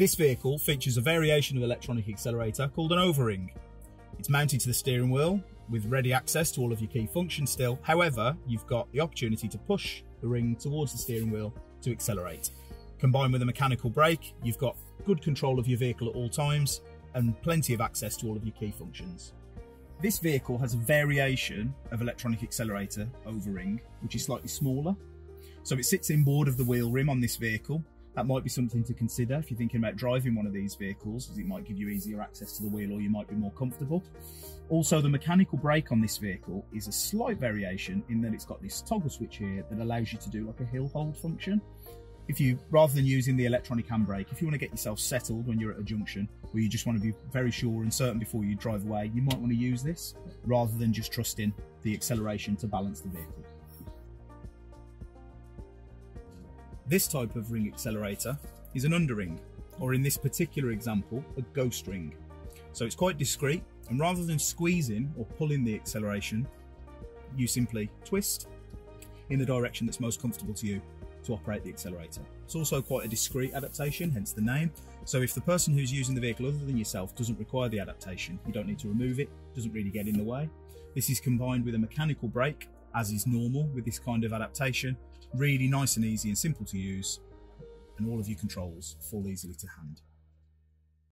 This vehicle features a variation of electronic accelerator called an overring. It's mounted to the steering wheel with ready access to all of your key functions still. However, you've got the opportunity to push the ring towards the steering wheel to accelerate. Combined with a mechanical brake, you've got good control of your vehicle at all times and plenty of access to all of your key functions. This vehicle has a variation of electronic accelerator over ring, which is slightly smaller. So it sits inboard of the wheel rim on this vehicle. That might be something to consider if you're thinking about driving one of these vehicles, as it might give you easier access to the wheel or you might be more comfortable. Also, the mechanical brake on this vehicle is a slight variation in that it's got this toggle switch here that allows you to do like a hill hold function if you, rather than using the electronic handbrake, if you want to get yourself settled when you're at a junction where you just want to be very sure and certain before you drive away, you might want to use this rather than just trusting the acceleration to balance the vehicle. This type of ring accelerator is an underring, or in this particular example, a ghost ring. So it's quite discreet, and rather than squeezing or pulling the acceleration, you simply twist in the direction that's most comfortable to you to operate the accelerator. It's also quite a discreet adaptation, hence the name. So if the person who's using the vehicle other than yourself doesn't require the adaptation, you don't need to remove it, doesn't really get in the way. This is combined with a mechanical brake, as is normal with this kind of adaptation. Really nice and easy and simple to use, and all of your controls fall easily to hand.